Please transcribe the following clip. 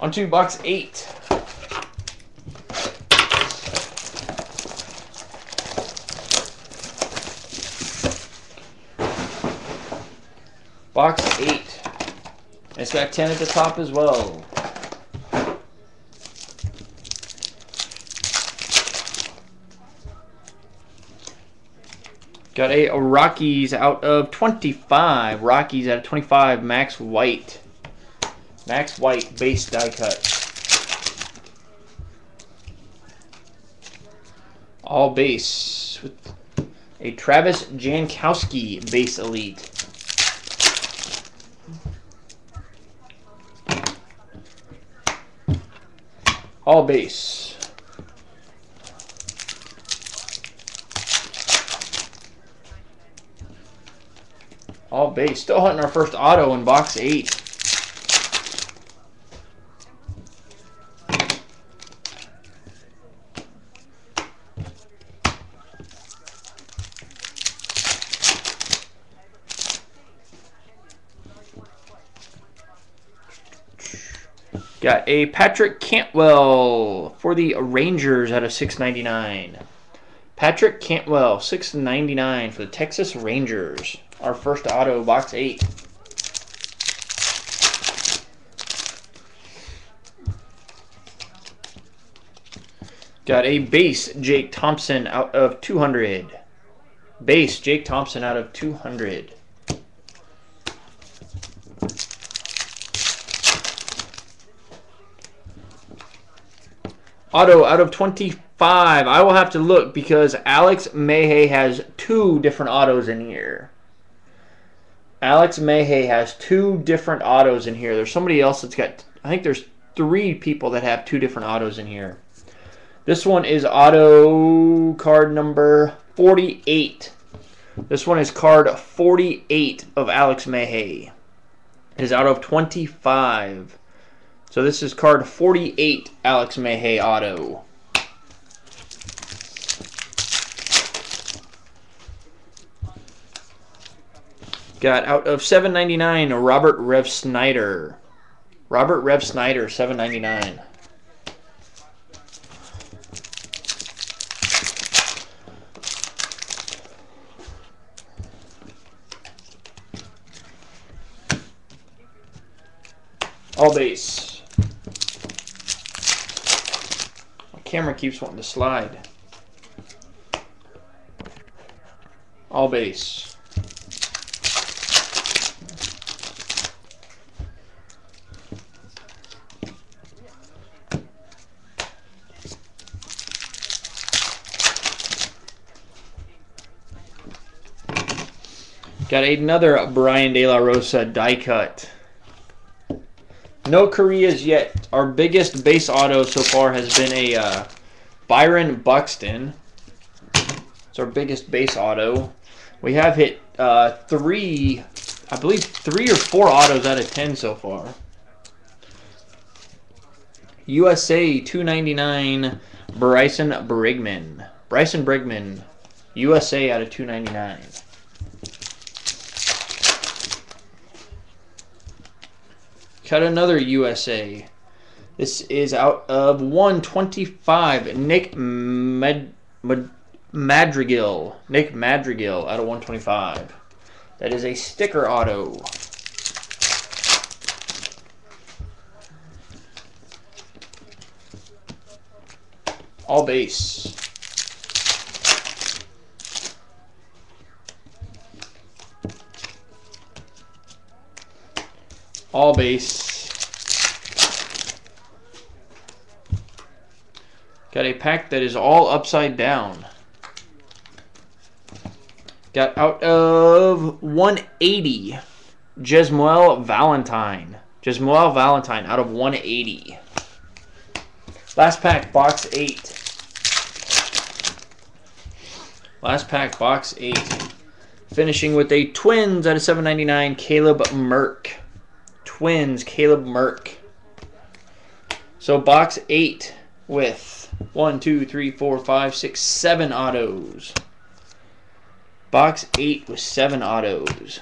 On to box eight. Box eight. It's got 10 at the top as well. Got a Rockies out of 25. Rockies out of 25. Max White. Max White base die cut. All base with a Travis Jankowski base elite. All base. All base. Still hunting our first auto in box eight. Got a Patrick Cantwell for the Rangers out of 699. Patrick Cantwell, 699 for the Texas Rangers. Our first auto, box 8. Got a base, Jake Thompson out of 200. Base, Jake Thompson out of 200. Auto out of 25. I will have to look because Alex Mayhay has two different autos in here. Alex Mayhay has two different autos in here. There's somebody else that's got, I think there's three people that have two different autos in here. This one is auto card number 48. This one is card 48 of Alex Mayhay. It is out of 25. So this is card 48, Alex Mayhay auto. Got out of 799, Robert Refsnyder. Robert Refsnyder, 799. All base. Camera keeps wanting to slide. All base. Got another Brian De La Rosa die cut. No Correas yet. Our biggest base auto so far has been a uh, Byron Buxton. It's our biggest base auto. We have hit uh, three, I believe three or four autos out of 10 so far. USA 299 Bryson Brigman. Bryson Brigman, USA out of 299. Cut another USA. This is out of 125. Nick Mad Mad Madrigal. Nick Madrigal out of 125. That is a sticker auto. All base. All base. Got a pack that is all upside down. Got out of 180. Jesmuel Valentin. Jesmuel Valentin out of 180. Last pack, box 8. Last pack, box 8. Finishing with a Twins out of 799, Caleb Merck. Twins, Caleb Merck. So box 8 with one, two, three, four, five, six, seven autos. Box 8 with 7 autos.